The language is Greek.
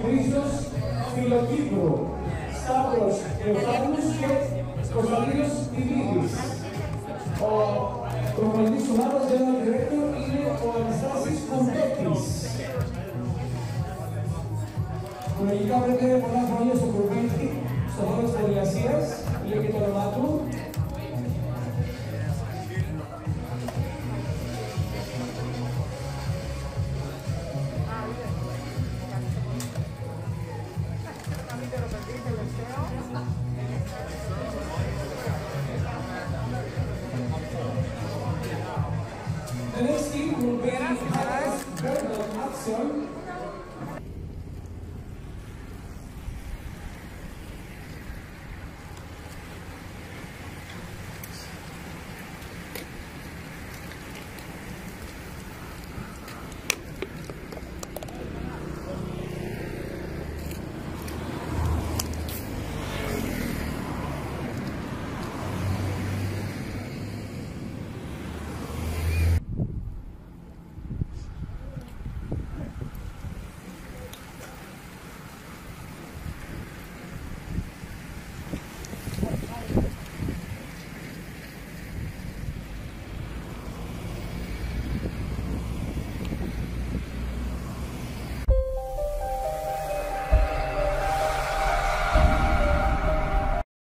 Χρήστος Φιλοκύπρου, Σταύρος Εωθάνους και Κωνσταντίνος Τιμίδης. Ο προπονητής του ομάδας General Director είναι ο Αναστάσης Κοντέτης. Λογικά πρέπει πολλά χρόνια στο προπονητή, Alexi Roberti Carlos Werner Matson